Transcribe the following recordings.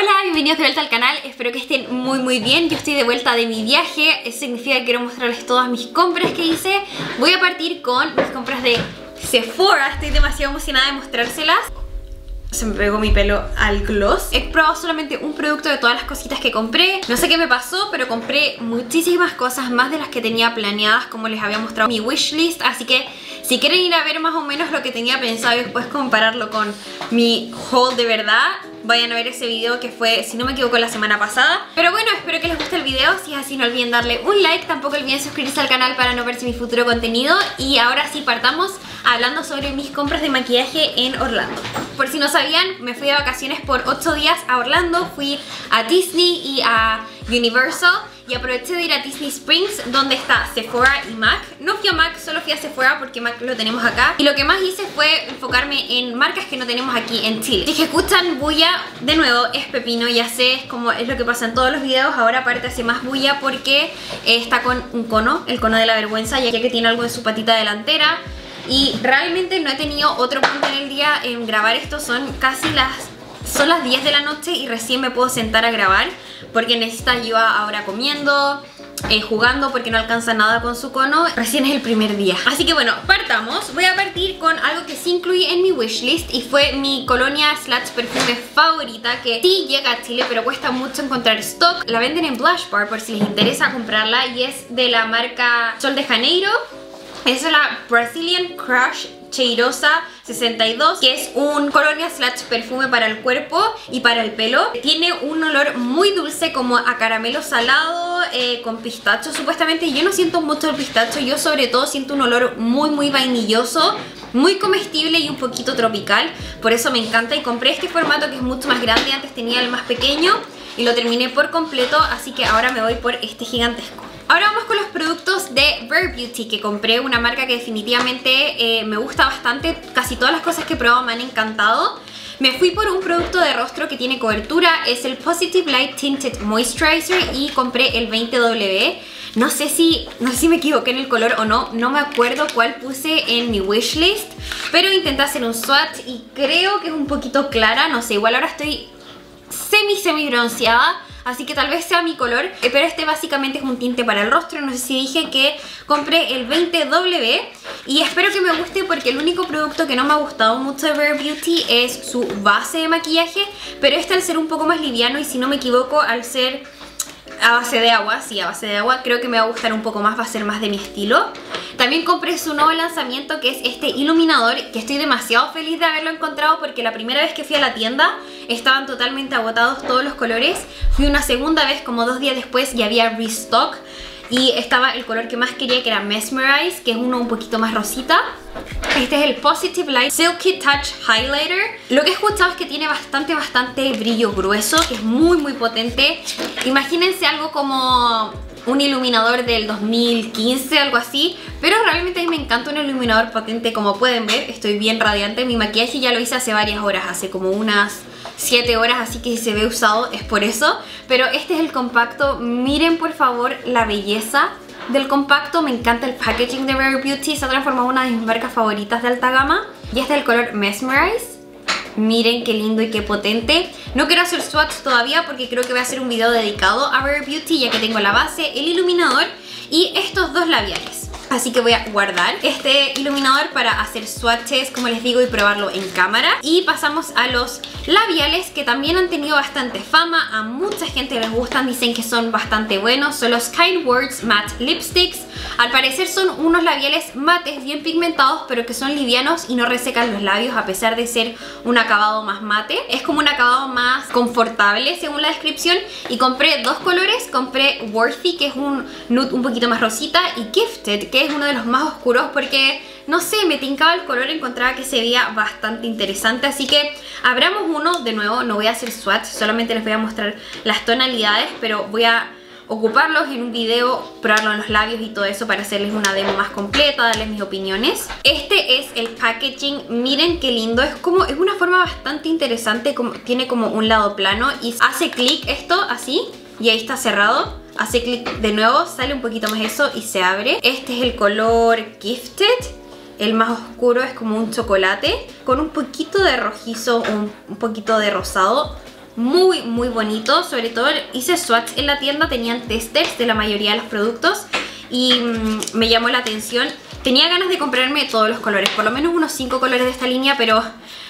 Hola, bienvenidos de vuelta al canal, espero que estén muy muy bien. Yo estoy de vuelta de mi viaje, eso significa que quiero mostrarles todas mis compras que hice. Voy a partir con mis compras de Sephora, estoy demasiado emocionada de mostrárselas. Se me pegó mi pelo al gloss. He probado solamente un producto de todas las cositas que compré. No sé qué me pasó, pero compré muchísimas cosas Más de las que tenía planeadas Como les había mostrado mi wishlist. Así que si quieren ir a ver más o menos lo que tenía pensado Y después compararlo con mi haul de verdad vayan a ver ese video que fue, si no me equivoco, la semana pasada. Pero bueno, espero que les guste el video. Si es así, no olviden darle un like. Tampoco olviden suscribirse al canal para no perderse mi futuro contenido. Y ahora sí, partamos hablando sobre mis compras de maquillaje en Orlando. Por si no sabían, me fui de vacaciones por 8 días a Orlando. Fui a Disney y a Universal y aproveché de ir a Disney Springs donde está Sephora y MAC. No fui a MAC, solo fui a Sephora porque MAC lo tenemos acá. Y lo que más hice fue enfocarme en marcas que no tenemos aquí en Chile. Dije, escuchan bulla, de nuevo, es pepino, ya sé, es como es lo que pasa en todos los videos. Ahora aparte hace más bulla porque está con un cono, el cono de la vergüenza, ya que tiene algo en su patita delantera. Y realmente no he tenido otro punto en el día en grabar esto, son casi las son las 10 de la noche y recién me puedo sentar a grabar porque necesita lleva ahora comiendo, eh, jugando porque no alcanza nada con su cono. Recién es el primer día. Así que bueno, partamos. Voy a partir con algo que sí incluí en mi wishlist Y fue mi colonia slash perfume favorita Que sí llega a Chile pero cuesta mucho encontrar stock. La venden en Blush Bar por si les interesa comprarla Y es de la marca Sol de Janeiro. Es la Brazilian Crush Cheirosa 62 que es un colonia slash perfume para el cuerpo y para el pelo. Tiene un olor muy dulce como a caramelo salado eh, con pistacho supuestamente. Yo no siento mucho el pistacho yo sobre todo siento un olor muy muy vainilloso muy comestible y un poquito tropical. Por eso me encanta y compré este formato que es mucho más grande. Antes tenía el más pequeño y lo terminé por completo así que ahora me voy por este gigantesco Ahora vamos con los productos de Rare Beauty que compré, una marca que definitivamente eh, me gusta bastante. Casi todas las cosas que he probado me han encantado. Me fui por un producto de rostro que tiene cobertura, es el Positive Light Tinted Moisturizer y compré el 20W. No sé si, no sé si me equivoqué en el color o no, no me acuerdo cuál puse en mi wishlist, pero intenté hacer un swatch y creo que es un poquito clara, no sé, igual ahora estoy semi semi bronceada así que tal vez sea mi color, eh, pero este básicamente es un tinte para el rostro, no sé si dije que compré el 20W y espero que me guste porque el único producto que no me ha gustado mucho de Rare Beauty es su base de maquillaje, pero este al ser un poco más liviano y si no me equivoco al ser a base de agua, sí, a base de agua, creo que me va a gustar un poco más, va a ser más de mi estilo. También compré su nuevo lanzamiento que es este iluminador, que estoy demasiado feliz de haberlo encontrado porque la primera vez que fui a la tienda estaban totalmente agotados todos los colores. Fui una segunda vez como dos días después y había restock y estaba el color que más quería que era Mesmerize, que es uno un poquito más rosita. Este es el Positive Light Silky Touch Highlighter. Lo que he escuchado es que tiene bastante, bastante brillo grueso, que es muy, muy potente. Imagínense algo como un iluminador del 2015, algo así. Pero realmente me encanta un iluminador potente, como pueden ver. Estoy bien radiante. Mi maquillaje ya lo hice hace varias horas, hace como unas 7 horas, así que si se ve usado es por eso. Pero este es el compacto. Miren por favor la belleza del compacto. Me encanta el packaging de Rare Beauty. Se ha transformado en una de mis marcas favoritas de alta gama. Y este es el color Mesmerize. Miren qué lindo y qué potente. No quiero hacer swatch todavía porque creo que voy a hacer un video dedicado a Rare Beauty ya que tengo la base, el iluminador y estos dos labiales. Así que voy a guardar este iluminador para hacer swatches, como les digo, y probarlo en cámara. Y pasamos a los labiales que también han tenido bastante fama. A mucha gente les gustan, dicen que son bastante buenos. Son los Kind Words Matte Lipsticks. Al parecer son unos labiales mates bien pigmentados pero que son livianos y no resecan los labios a pesar de ser un acabado más mate. Es como un acabado más confortable según la descripción y compré dos colores. Compré Worthy que es un nude un poquito más rosita y Gifted que es uno de los más oscuros porque no sé, me tincaba el color, encontraba que se veía bastante interesante, así que abramos uno de nuevo, no voy a hacer swatch, solamente les voy a mostrar las tonalidades, pero voy a ocuparlos en un video, probarlo en los labios y todo eso para hacerles una demo más completa, darles mis opiniones. Este es el packaging, miren qué lindo, es como, es una forma bastante interesante, como, tiene como un lado plano y hace clic esto así y ahí está cerrado. Hace clic de nuevo, sale un poquito más eso y se abre. Este es el color Gifted. El más oscuro es como un chocolate con un poquito de rojizo, un, poquito de rosado muy muy bonito, sobre todo hice swatch en la tienda, tenían testers de la mayoría de los productos y mm, me llamó la atención. Tenía ganas de comprarme todos los colores, por lo menos unos 5 colores de esta línea, pero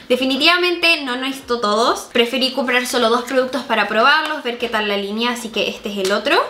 definitivamente no necesito todos. Preferí comprar solo dos productos para probarlos, ver qué tal la línea, así que este es el otro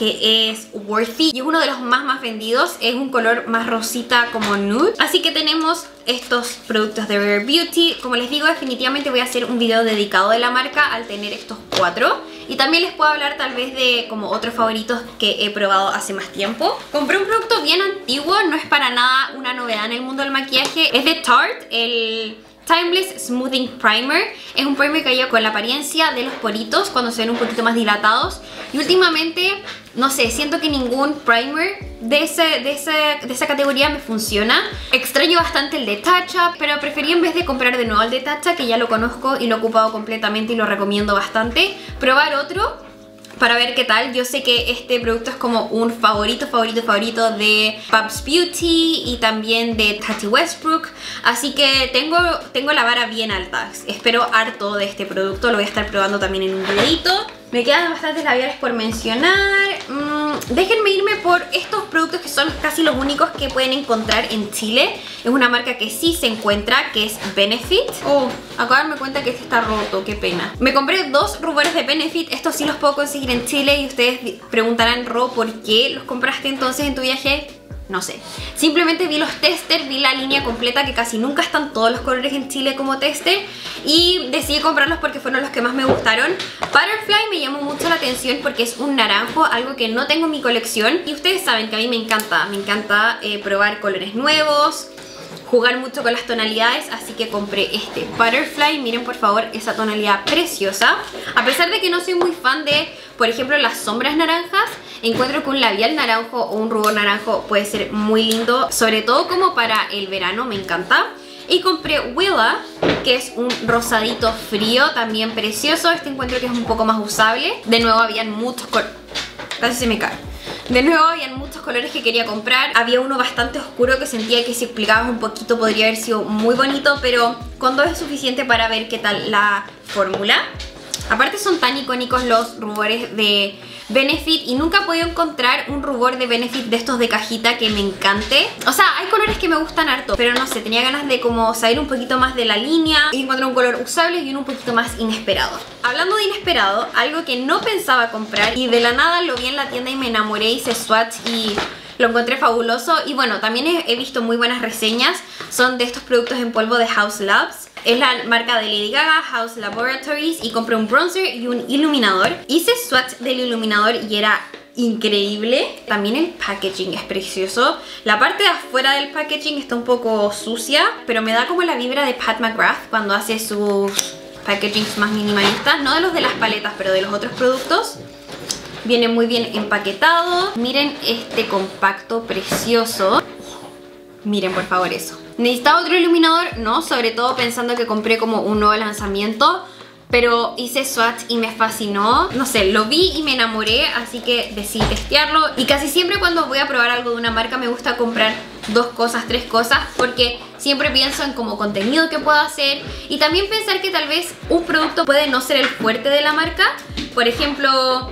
que es Worthy y es uno de los más más vendidos, es un color más rosita como nude. Así que tenemos estos productos de Rare Beauty. Como les digo, definitivamente voy a hacer un video dedicado de la marca al tener estos cuatro. Y también les puedo hablar tal vez de como otros favoritos que he probado hace más tiempo. Compré un producto bien antiguo, no es para nada una novedad en el mundo del maquillaje. Es de Tarte, el Timeless Smoothing Primer es un primer que ayuda con la apariencia de los poritos cuando se ven un poquito más dilatados y últimamente, no sé, siento que ningún primer de, ese, de, ese, de esa categoría me funciona extraño bastante el de Tatcha, pero preferí en vez de comprar de nuevo el de Tatcha que ya lo conozco y lo he ocupado completamente y lo recomiendo bastante probar otro para ver qué tal. Yo sé que este producto es como un favorito, favorito, favorito de Babs Beauty y también de Tati Westbrook. Así que tengo, tengo la vara bien alta. Espero harto de este producto. Lo voy a estar probando también en un videito. Me quedan bastantes labiales por mencionar. Mm, déjenme irme por estos productos que son casi los únicos que pueden encontrar en Chile. Es una marca que sí se encuentra, que es Benefit. Oh, acabo de darme cuenta que este está roto, qué pena. Me compré dos rubores de Benefit. Estos sí los puedo conseguir en Chile y ustedes preguntarán, Ro, ¿por qué los compraste entonces en tu viaje? No sé. Simplemente vi los testers, vi la línea completa que casi nunca están todos los colores en Chile como tester y decidí comprarlos porque fueron los que más me gustaron. Butterfly me llamó mucho la atención porque es un naranjo, algo que no tengo en mi colección y ustedes saben que a mí me encanta, me encanta eh, probar colores nuevos, jugar mucho con las tonalidades, así que compré este Butterfly. Miren por favor esa tonalidad preciosa. A pesar de que no soy muy fan de, por ejemplo, las sombras naranjas, encuentro que un labial naranjo o un rubor naranjo puede ser muy lindo, sobre todo como para el verano, me encanta. Y compré Willa, que es un rosadito frío, también precioso. Este encuentro que es un poco más usable. De nuevo habían muchos colores. Casi se me cae. De nuevo, habían muchos colores que quería comprar. Había uno bastante oscuro que sentía que si explicabas un poquito podría haber sido muy bonito, pero con dos es suficiente para ver qué tal la fórmula. Aparte son tan icónicos los rubores de Benefit y nunca he podido encontrar un rubor de Benefit de estos de cajita que me encante. O sea, hay colores que me gustan harto, pero no sé, tenía ganas de como salir un poquito más de la línea y encontrar un color usable y uno un poquito más inesperado. Hablando de inesperado, algo que no pensaba comprar y de la nada lo vi en la tienda y me enamoré, hice swatch y lo encontré fabuloso y bueno, también he, visto muy buenas reseñas, son de estos productos en polvo de House Labs. Es la marca de Lady Gaga, House Laboratories y compré un bronzer y un iluminador. Hice swatch del iluminador y era increíble. También el packaging es precioso. La parte de afuera del packaging está un poco sucia, pero me da como la vibra de Pat McGrath cuando hace sus packagings más minimalistas. No de los de las paletas, pero de los otros productos. Viene muy bien empaquetado. Miren este compacto precioso. Miren por favor eso. ¿Necesitaba otro iluminador? No, sobre todo pensando que compré como un nuevo lanzamiento pero hice swatch y me fascinó. No sé, lo vi y me enamoré, así que decidí testearlo. Y casi siempre cuando voy a probar algo de una marca me gusta comprar dos cosas, tres cosas, porque siempre pienso en como contenido que puedo hacer y también pensar que tal vez un producto puede no ser el fuerte de la marca. Por ejemplo,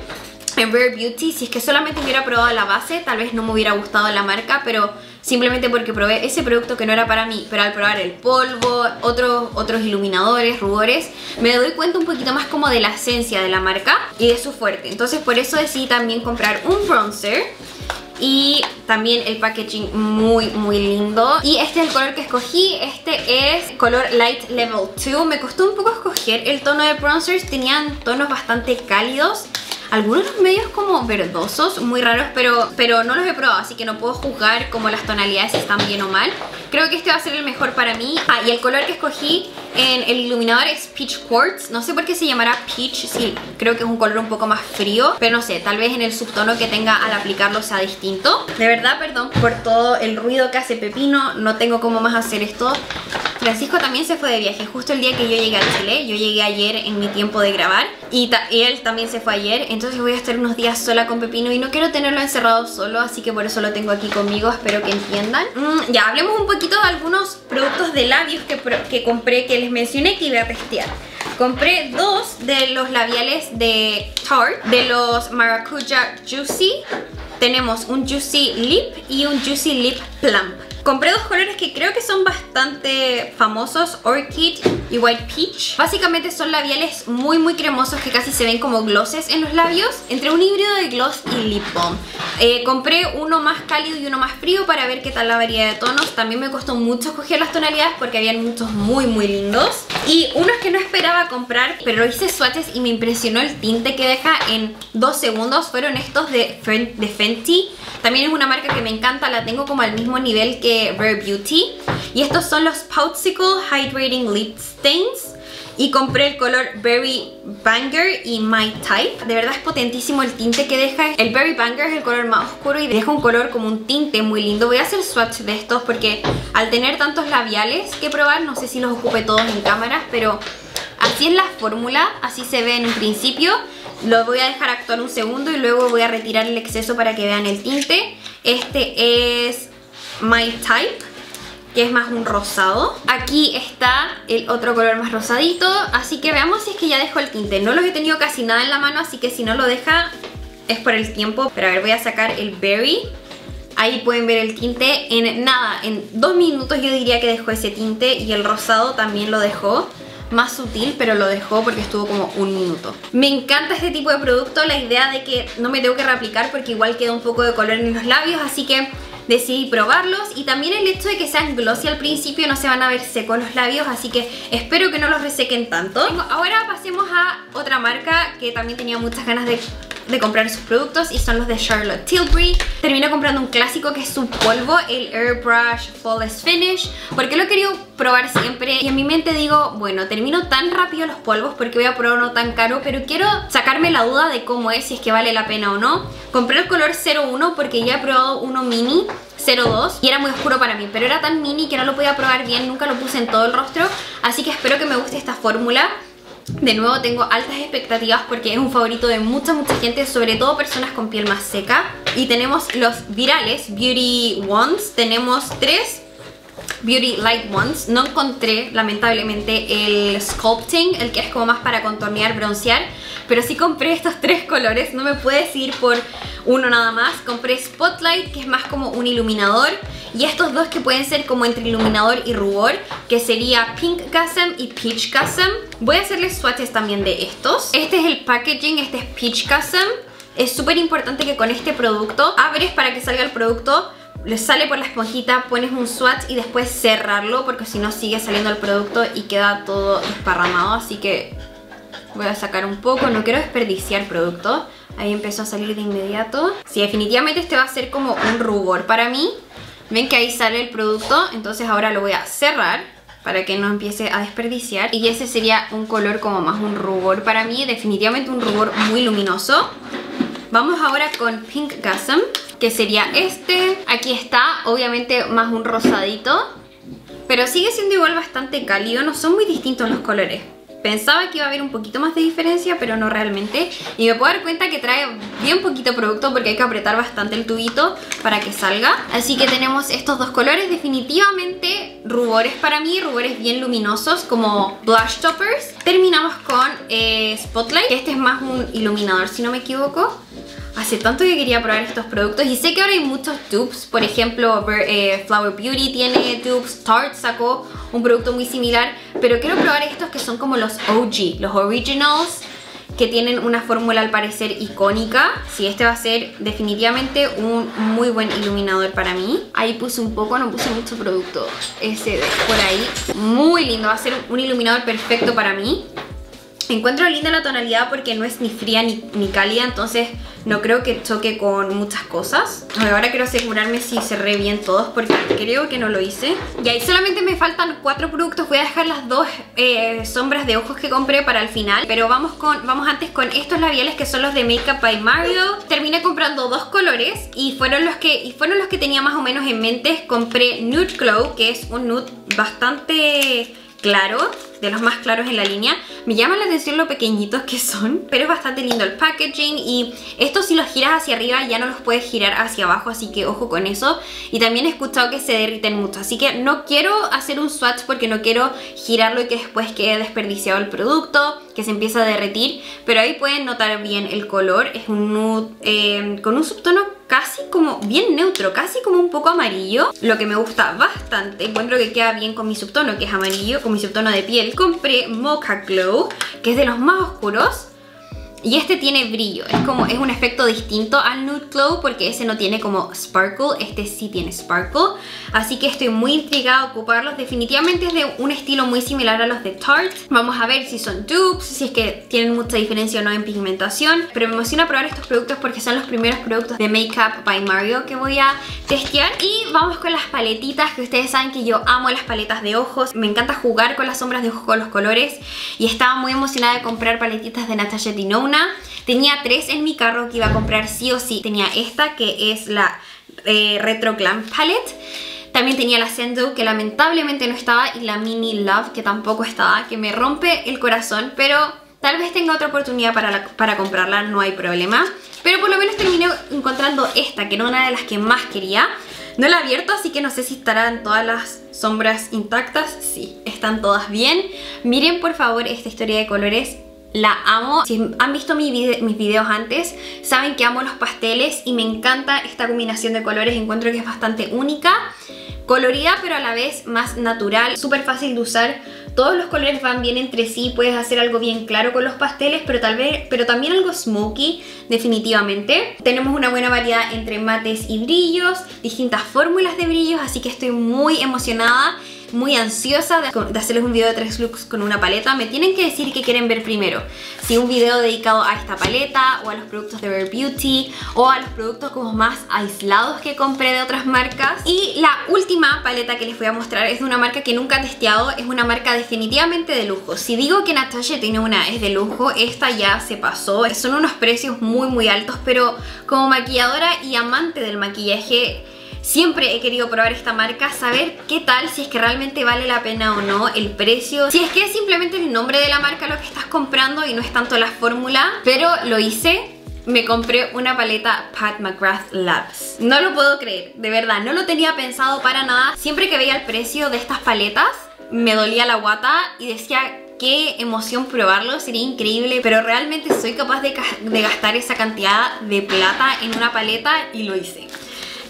en Rare Beauty, si es que solamente hubiera probado la base, tal vez no me hubiera gustado la marca, pero simplemente porque probé ese producto que no era para mí, pero al probar el polvo, otros, otros iluminadores, rubores, me doy cuenta un poquito más como de la esencia de la marca y de su fuerte. Entonces por eso decidí también comprar un bronzer y también el packaging muy muy lindo. Y este es el color que escogí. Este es color light level 2 me costó un poco escoger el tono de bronzers. Tenían tonos bastante cálidos algunos medios como verdosos, muy raros, pero, pero no los he probado, así que no puedo juzgar como las tonalidades están bien o mal. Creo que este va a ser el mejor para mí. Ah, y el color que escogí en el iluminador es Peach Quartz. No sé por qué se llamará Peach, sí, creo que es un color un poco más frío, pero no sé, tal vez en el subtono que tenga al aplicarlo sea distinto. De verdad, perdón por todo el ruido que hace Pepino, no tengo cómo más hacer esto. Francisco también se fue de viaje justo el día que yo llegué a Chile. Yo llegué ayer en mi tiempo de grabar y, él también se fue ayer. Entonces voy a estar unos días sola con Pepino y no quiero tenerlo encerrado solo, así que por eso lo tengo aquí conmigo. Espero que entiendan. Mm, ya, hablemos un poquito de algunos productos de labios que, que compré que les mencioné que iba a testear. Compré dos de los labiales de Tarte, de los Maracuja Juicy. Tenemos un Juicy Lip y un Juicy Lip Plump. Compré dos colores que creo que son bastante famosos, Orchid y White Peach. Básicamente son labiales muy muy cremosos que casi se ven como glosses en los labios, entre un híbrido de gloss y lip balm. Eh, compré uno más cálido y uno más frío para ver qué tal la variedad de tonos. También me costó mucho escoger las tonalidades porque habían muchos muy muy lindos. Y unos que no esperaba comprar, pero hice swatches y me impresionó el tinte que deja en dos segundos, fueron estos de, Fenty. También es una marca que me encanta, la tengo como al mismo nivel que Rare Beauty. Y estos son los Poutsicle Hydrating Lip Stains. Y compré el color Berry Banger y My Type. De verdad es potentísimo el tinte que deja. El Berry Banger es el color más oscuro y deja un color como un tinte muy lindo. Voy a hacer swatch de estos porque al tener tantos labiales que probar, no sé si los ocupe todos en cámaras, pero así es la fórmula, así se ve en un principio. Lo voy a dejar actuar un segundo y luego voy a retirar el exceso para que vean el tinte. Este es My Type que es más un rosado. Aquí está el otro color más rosadito, así que veamos si es que ya dejo el tinte. No los he tenido casi nada en la mano, así que si no lo deja es por el tiempo. Pero a ver, voy a sacar el Berry. Ahí pueden ver el tinte en nada, en dos minutos yo diría que dejó ese tinte y el rosado también lo dejó más sutil, pero lo dejó porque estuvo como un minuto. Me encanta este tipo de producto, la idea de que no me tengo que reaplicar porque igual queda un poco de color en los labios, así que decidí probarlos y también el hecho de que sean glossy al principio no se van a ver secos los labios así que espero que no los resequen tanto. Ahora pasemos a otra marca que también tenía muchas ganas de de comprar sus productos y son los de Charlotte Tilbury. Terminé comprando un clásico que es su polvo, el Airbrush Flawless Finish, porque lo he querido probar siempre y en mi mente digo, bueno, termino tan rápido los polvos porque voy a probar uno tan caro, pero quiero sacarme la duda de cómo es, si es que vale la pena o no. Compré el color 01 porque ya he probado uno mini 02 y era muy oscuro para mí, pero era tan mini que no lo podía probar bien, nunca lo puse en todo el rostro, así que espero que me guste esta fórmula. De nuevo tengo altas expectativas porque es un favorito de mucha mucha gente, sobre todo personas con piel más seca. Y tenemos los virales, Beauty Ones, tenemos tres Beauty Light Ones. No encontré, lamentablemente, el Sculpting, el que es como más para contornear, broncear. Pero sí compré estos tres colores, no me puedes ir por uno nada más. Compré Spotlight, que es más como un iluminador. Y estos dos que pueden ser como entre iluminador y rubor, que sería Pink Gasm y Peach Gasm. Voy a hacerles swatches también de estos. Este es el packaging, este es Peach Gasm. Es súper importante que con este producto abres para que salga el producto le sale por la esponjita, pones un swatch y después cerrarlo porque si no sigue saliendo el producto y queda todo desparramado, así que voy a sacar un poco, no quiero desperdiciar producto. Ahí empezó a salir de inmediato. Sí, definitivamente este va a ser como un rubor para mí. Ven que ahí sale el producto, entonces ahora lo voy a cerrar para que no empiece a desperdiciar. Y ese sería un color como más un rubor para mí, definitivamente un rubor muy luminoso. Vamos ahora con Pink Gasm, que sería este. Aquí está, obviamente más un rosadito, pero sigue siendo igual bastante cálido, no son muy distintos los colores. Pensaba que iba a haber un poquito más de diferencia, pero no realmente. Y me puedo dar cuenta que trae bien poquito producto porque hay que apretar bastante el tubito para que salga. Así que tenemos estos dos colores, definitivamente rubores para mí, rubores bien luminosos como blush toppers. Terminamos con eh, Spotlight, este es más un iluminador si no me equivoco. Hace tanto que quería probar estos productos y sé que ahora hay muchos dupes, por ejemplo eh, Flower Beauty tiene dupes, Tarte sacó un producto muy similar, pero quiero probar estos que son como los OG, los Originals, que tienen una fórmula al parecer icónica. Sí, este va a ser definitivamente un muy buen iluminador para mí. Ahí puse un poco, no puse mucho producto ese por ahí. Muy lindo, va a ser un iluminador perfecto para mí. Encuentro linda la tonalidad porque no es ni fría ni, ni, cálida, entonces no creo que choque con muchas cosas. Ahora quiero asegurarme si cerré bien todos porque creo que no lo hice. Y ahí solamente me faltan cuatro productos. Voy a dejar las dos eh, sombras de ojos que compré para el final. Pero vamos, con, vamos antes con estos labiales que son los de Makeup by Mario. Terminé comprando dos colores y fueron los que, y fueron los que tenía más o menos en mente. Compré Nude Glow, que es un nude bastante claro, de los más claros en la línea. Me llama la atención lo pequeñitos que son, pero es bastante lindo el packaging y esto si los giras hacia arriba ya no los puedes girar hacia abajo, así que ojo con eso. Y también he escuchado que se derriten mucho, así que no quiero hacer un swatch porque no quiero girarlo y que después quede desperdiciado el producto, que se empieza a derretir, pero ahí pueden notar bien el color, es un nude eh, con un subtono casi como bien neutro, casi como un poco amarillo, lo que me gusta bastante, encuentro que queda bien con mi subtono que es amarillo, con mi subtono de piel. Compré Mocha Glow, que es de los más oscuros, y este tiene brillo, es como, es un efecto distinto al Nude Glow porque ese no tiene como sparkle, este sí tiene sparkle. Así que estoy muy intrigada a ocuparlos, definitivamente es de un estilo muy similar a los de Tarte. Vamos a ver si son dupes, si es que tienen mucha diferencia o no en pigmentación. Pero me emociona probar estos productos porque son los primeros productos de Makeup by Mario que voy a testear. Y vamos con las paletitas, que ustedes saben que yo amo las paletas de ojos. Me encanta jugar con las sombras de ojos, con los colores. Y estaba muy emocionada de comprar paletitas de Natasha Denona Tenía tres en mi carro que iba a comprar sí o sí. Tenía esta que es la eh, Retro Glam Palette. También tenía la Sendo que lamentablemente no estaba y la Mini Love que tampoco estaba, que me rompe el corazón, pero tal vez tenga otra oportunidad para, para comprarla, no hay problema. Pero por lo menos terminé encontrando esta, que era una de las que más quería. No la he abierto, así que no sé si estarán todas las sombras intactas. Sí, están todas bien. Miren por favor esta historia de colores la amo. Si han visto mis videos antes, saben que amo los pasteles y me encanta esta combinación de colores. Encuentro que es bastante única, colorida pero a la vez más natural, súper fácil de usar. Todos los colores van bien entre sí, puedes hacer algo bien claro con los pasteles, pero, tal vez, pero también algo smoky, definitivamente. Tenemos una buena variedad entre mates y brillos, distintas fórmulas de brillos, así que estoy muy emocionada muy ansiosa de, hacerles un video de tres looks con una paleta. Me tienen que decir qué quieren ver primero. Si un video dedicado a esta paleta o a los productos de Rare Beauty o a los productos como más aislados que compré de otras marcas. Y la última paleta que les voy a mostrar es de una marca que nunca he testeado. Es una marca definitivamente de lujo. Si digo que Natasha tiene una es de lujo, esta ya se pasó. Son unos precios muy muy altos, pero como maquilladora y amante del maquillaje Siempre he querido probar esta marca, saber qué tal, si es que realmente vale la pena o no, el precio, si es que es simplemente el nombre de la marca lo que estás comprando y no es tanto la fórmula, pero lo hice me compré una paleta Pat McGrath Labs. No lo puedo creer, de verdad, no lo tenía pensado para nada. Siempre que veía el precio de estas paletas, me dolía la guata y decía qué emoción probarlo, sería increíble, pero realmente soy capaz de, de gastar esa cantidad de plata en una paleta y lo hice.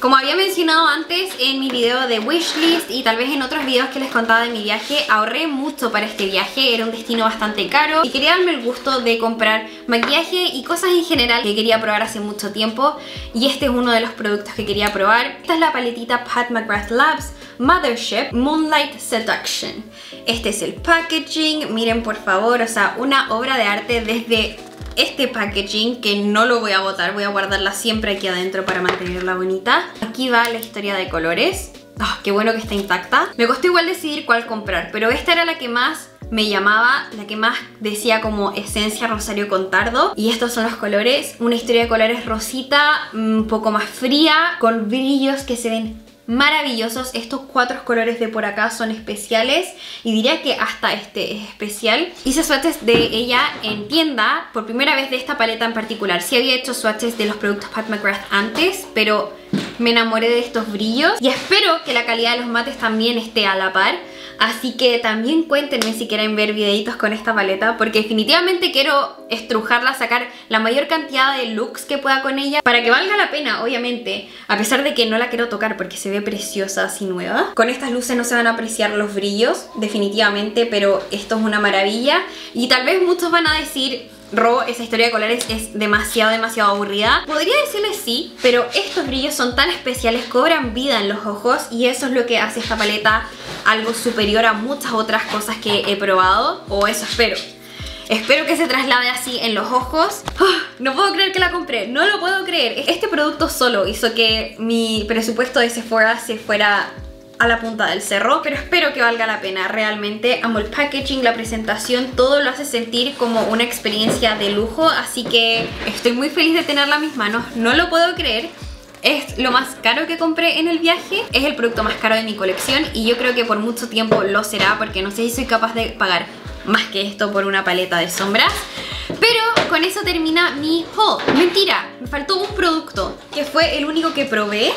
Como había mencionado antes en mi video de wishlist y tal vez en otros videos que les contaba de mi viaje, ahorré mucho para este viaje, era un destino bastante caro y quería darme el gusto de comprar maquillaje y cosas en general que quería probar hace mucho tiempo y este es uno de los productos que quería probar. Esta es la paletita Pat McGrath Labs Mothership Moonlight Seduction. Este es el packaging, miren por favor, o sea, una obra de arte desde este packaging que no lo voy a botar, voy a guardarla siempre aquí adentro para mantenerla bonita. Aquí va la historia de colores. Ah, qué bueno que está intacta. Me costó igual decidir cuál comprar, pero esta era la que más me llamaba, la que más decía como esencia Rosario Contardo. Y estos son los colores, una historia de colores rosita, un poco más fría, con brillos que se ven maravillosos. Estos cuatro colores de por acá son especiales y diría que hasta este es especial. Hice swatches de ella en tienda por primera vez de esta paleta en particular. Sí había hecho swatches de los productos Pat McGrath antes, pero me enamoré de estos brillos y espero que la calidad de los mates también esté a la par Así que también cuéntenme si quieren ver videitos con esta paleta porque definitivamente quiero estrujarla, sacar la mayor cantidad de looks que pueda con ella para que valga la pena, obviamente, a pesar de que no la quiero tocar porque se ve preciosa así nueva. Con estas luces no se van a apreciar los brillos, definitivamente, pero esto es una maravilla y tal vez muchos van a decir Ro, esa historia de colores es demasiado, demasiado aburrida. Podría decirles sí, pero estos brillos son tan especiales, cobran vida en los ojos y eso es lo que hace esta paleta algo superior a muchas otras cosas que he probado, o eso espero. Espero que se traslade así en los ojos. ¡Ah! no puedo creer que la compré, no lo puedo creer. Este producto solo hizo que mi presupuesto de Sephora se fuera a la punta del cerro, pero espero que valga la pena realmente. Amo el packaging, la presentación, todo lo hace sentir como una experiencia de lujo, así que estoy muy feliz de tenerla en mis manos, no lo puedo creer. es lo más caro que compré en el viaje, es el producto más caro de mi colección y yo creo que por mucho tiempo lo será porque no sé si soy capaz de pagar más que esto por una paleta de sombras. Pero con eso termina mi haul. Mentira, me faltó un producto que fue el único que probé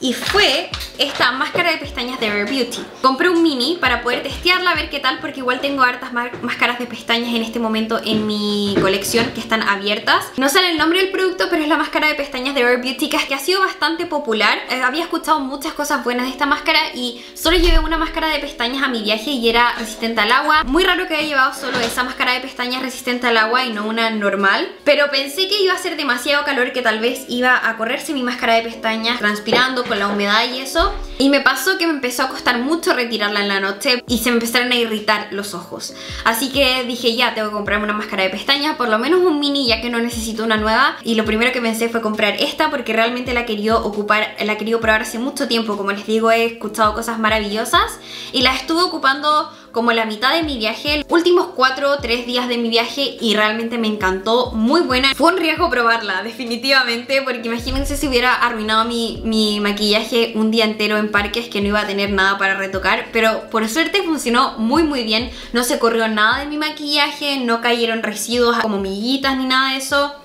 y fue esta máscara de pestañas de Rare Beauty. Compré un mini para poder testearla, a ver qué tal, porque igual tengo hartas máscaras de pestañas en este momento en mi colección que están abiertas. No sale el nombre del producto, pero es la máscara de pestañas de Rare Beauty que, ha sido bastante popular. Eh, había escuchado muchas cosas buenas de esta máscara y solo llevé una máscara de pestañas a mi viaje y era resistente al agua. Muy raro que haya llevado solo esa máscara de pestañas resistente al agua y no una normal. Pero pensé que iba a ser demasiado calor que tal vez iba a correrse mi máscara de pestañas transpirando con la humedad y eso. Y me pasó que me empezó a costar mucho retirarla en la noche y se me empezaron a irritar los ojos. Así que dije ya, tengo que comprarme una máscara de pestañas, por lo menos un mini ya que no necesito una nueva. Y lo primero que pensé fue comprar esta porque realmente la quería ocupar, la quería probar hace mucho tiempo. Como les digo, he escuchado cosas maravillosas y la estuve ocupando como la mitad de mi viaje, últimos 4 o 3 días de mi viaje y realmente me encantó, muy buena. Fue un riesgo probarla, definitivamente, porque imagínense si hubiera arruinado mi, mi maquillaje un día entero en parques que no iba a tener nada para retocar, pero por suerte funcionó muy muy bien, no se corrió nada de mi maquillaje, no cayeron residuos como miguitas ni nada de eso.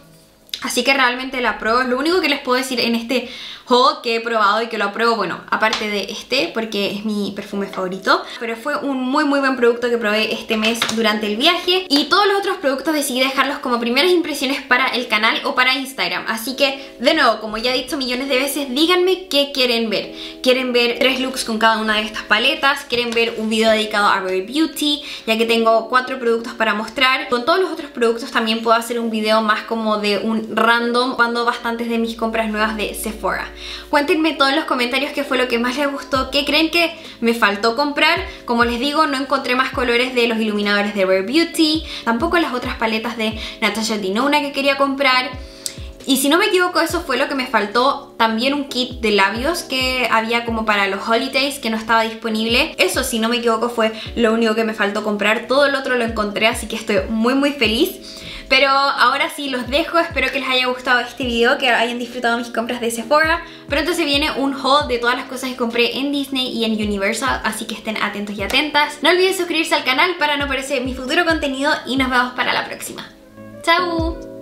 Así que realmente la pruebo, lo único que les puedo decir en este haul que he probado y que lo apruebo, bueno, aparte de este porque es mi perfume favorito, pero fue un muy muy buen producto que probé este mes durante el viaje y todos los otros productos decidí dejarlos como primeras impresiones para el canal o para Instagram, así que de nuevo, como ya he dicho millones de veces, díganme qué quieren ver. ¿Quieren ver tres looks con cada una de estas paletas? ¿Quieren ver un video dedicado a Rare Beauty? Ya que tengo cuatro productos para mostrar. Con todos los otros productos también puedo hacer un video más como de un random cuando bastantes de mis compras nuevas de Sephora. Cuéntenme todos los comentarios qué fue lo que más les gustó, qué creen que me faltó comprar. Como les digo, no encontré más colores de los iluminadores de Rare Beauty, tampoco las otras paletas de Natasha Dinona que quería comprar. Y si no me equivoco, eso fue lo que me faltó. También un kit de labios que había como para los holidays que no estaba disponible. Eso, si no me equivoco, fue lo único que me faltó comprar. Todo el otro lo encontré, así que estoy muy muy feliz. Pero ahora sí los dejo, espero que les haya gustado este video, que hayan disfrutado mis compras de Sephora. Pronto se viene un haul de todas las cosas que compré en Disney y en Universal, así que estén atentos y atentas. No olviden suscribirse al canal para no perderse mi futuro contenido y nos vemos para la próxima. ¡Chao!